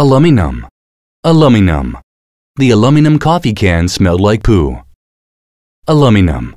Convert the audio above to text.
Aluminum. Aluminum. The aluminum coffee can smelled like poo. Aluminum.